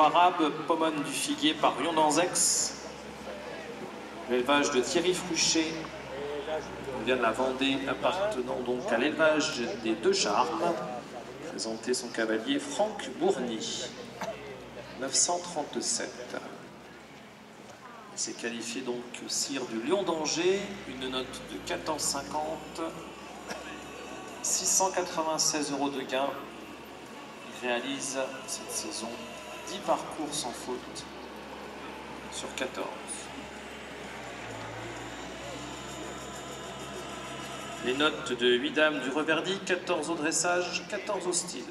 arabe, Pomone du Figuier par Rion d'Anzex. L'élevage de Thierry Fruchet, vient de la Vendée, appartenant donc à l'élevage des deux charmes. Présenté son cavalier Franck Bourny, 937. Il s'est qualifié donc sire du Lion d'Angers, une note de 14,50, 696 euros de gain. Il réalise cette saison 10 parcours sans faute sur 14. Les notes de 8 dames du reverdi, 14 au dressage, 14 au style.